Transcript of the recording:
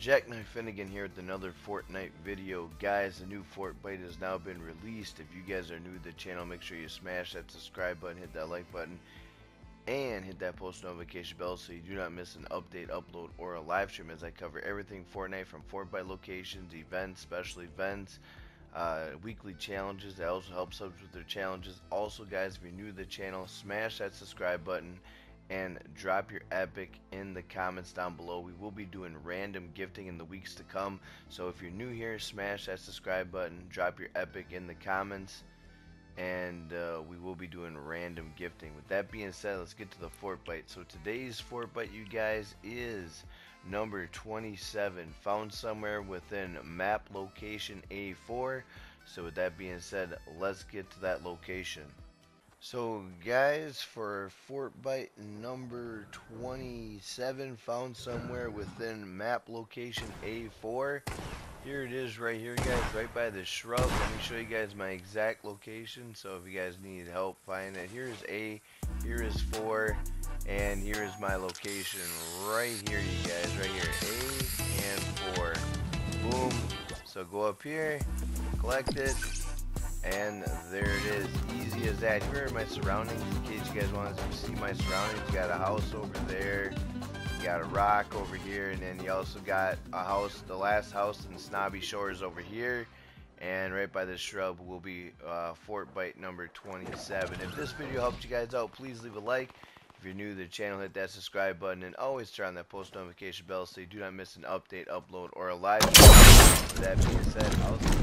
Jackknife Finnegan here with another Fortnite video. Guys, the new Fortbyte has now been released. If you guys are new to the channel, make sure you smash that subscribe button, hit that like button, and hit that post notification bell so you do not miss an update, upload, or a live stream as I cover everything Fortnite from Fortnite locations, events, special events, uh, weekly challenges. That also helps subs with their challenges. Also, guys, if you're new to the channel, smash that subscribe button and drop your epic in the comments down below. We will be doing random gifting in the weeks to come. So if you're new here, smash that subscribe button, drop your epic in the comments, and uh, we will be doing random gifting. With that being said, let's get to the Fortbyte. So today's Fortbyte, you guys, is number 27, found somewhere within map location A4. So with that being said, let's get to that location. So guys, for Fortbyte number 27, found somewhere within map location A4. Here it is right here guys, right by the shrub. Let me show you guys my exact location. So if you guys need help finding it, here's A, here is 4, and here is my location right here you guys, right here, A and 4. Boom. So go up here, collect it, and there it is, easy as that. Here are my surroundings, in case you guys want to see my surroundings. You got a house over there, you got a rock over here, and then you also got a house, the last house in Snobby Shores over here. And right by the shrub will be uh, Fortbyte number 27. If this video helped you guys out, please leave a like. If you're new to the channel, hit that subscribe button and always turn on that post notification bell so you do not miss an update, upload, or a live. With that being said, I'll see